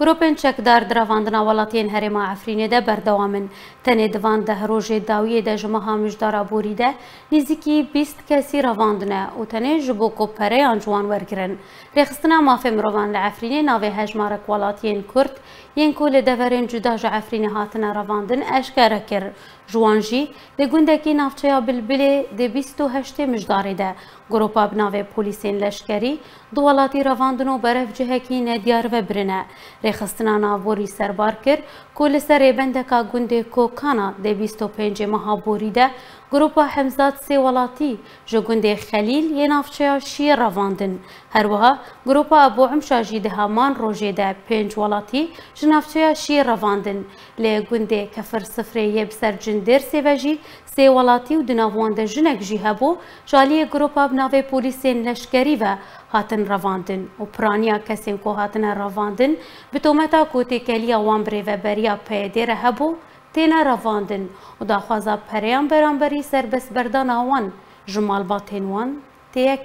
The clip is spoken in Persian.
گروپن چکدار دروندن اولاتین هری ما عفرینه ده بردوامن. تنه دوان ده روژ داویه ده جمعه همجدارا بوریده نیزیکی بیست کسی رواندنه و تنه جبو کپره انجوان ورگرن. ریخستنه مافه مروان لعفرینه ناوی هجمار اولاتین کرد. ین کول دورین جدا جا عفرینه هاتنه رواندن اشکاره کر جوانجی ده گونده که نفچه ها بلبله ده هشت مجداره ده. گروپا بناوی پولیسین لشکری. دوالاتی رواندنو برف جهکی ندیار و برنه. پێخستنا ناوبۆری سەربار کرد کو لەسەر ێبندەکە گوندێ کۆکانە دە 25 مەهابۆریدە گروپا حەمزات سێوەڵاتی ژە گوندێ خەلیل یە ناافچەیە شی ڕەواندن هەروەها گروپا بۆ ئەمشاژی دەهامان ڕۆژێدا پێنج وڵاتی ژ ناافچەیە شی ڕەواندن لێ گوندێ کەفر سفرێ یەب سەررجن دێر سێڤەژی سێ وڵاتی و دناواندە ژنێک ژی هەبوو ژالیە گروپا بناوێ پلیسێن لەشکەریڤە هاتن ڕەواندن و پرانیا کەسێن کۆ هاتنە ڕەواندن بتومتا کوتی کلیا وان بریوه بریا پیدی رهبو تینا رواندن و داخوازا پریان برانبری سربس بردان آوان جمال باتین وان تیه